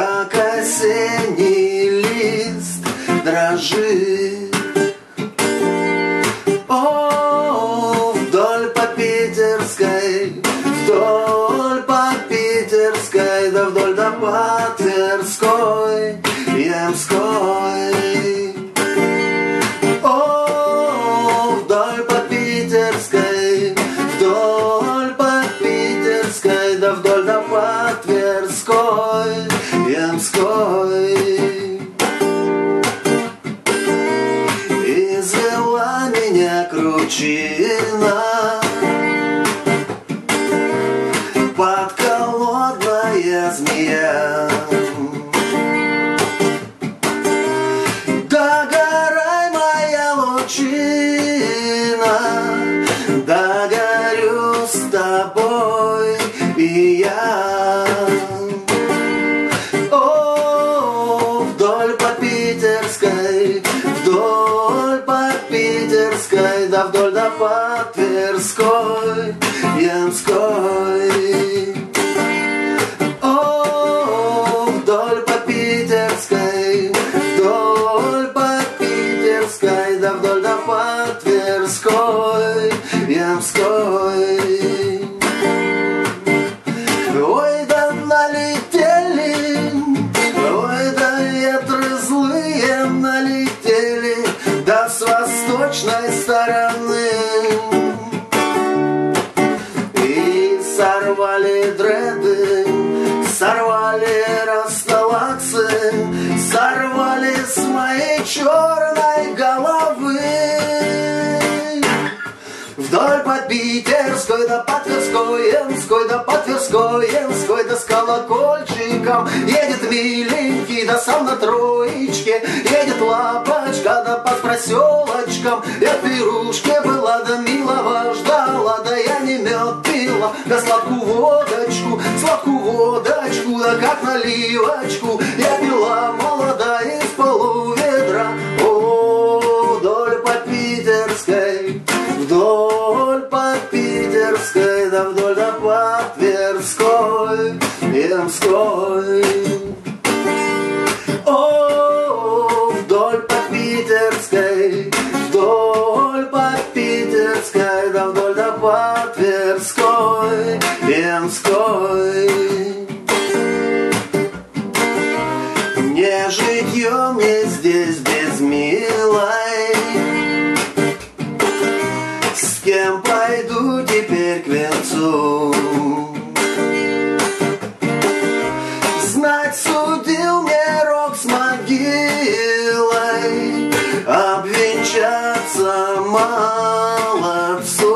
Как осенний лист дрожит О, вдоль по Питерской, вдоль по Питерской, да вдоль до по Тверской, Ямской. Кручина. Подколодная змея. Догорай, моя лучина Питерской, да вдоль до по Тверской, Ямской. О, вдоль по Питерской, вдоль по Питерской, да до по Тверской, Ямской. Питерской, да по Тверской, Ямской, да по Тверской, Ямской, да с колокольчиком Едет миленький, да сам на троечке. Едет лапочка, да под проселочком. Я в пирушке была, да милого ждала. Да я не мед пила, да сладкую водочку Сладкую водочку, да как наливочку. Я пила молодая из полуведра О, вдоль по Питерской Вдоль до по Тверской, Ямской. О, вдоль по Питерской, вдоль по Питерской, да вдоль до по Тверской, Ямской. Не житье мне здесь без милой, кем пойду теперь к венцу? Знать судил мне рок с могилой, обвенчаться молодцу.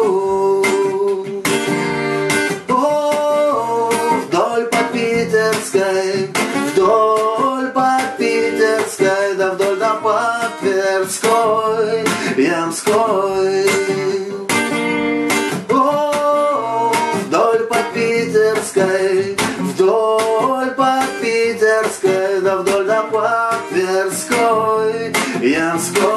О, вдоль по Питерской, вдоль по Питерской, да вдоль до по Тверской, Ямской. По Тверской, Ямской.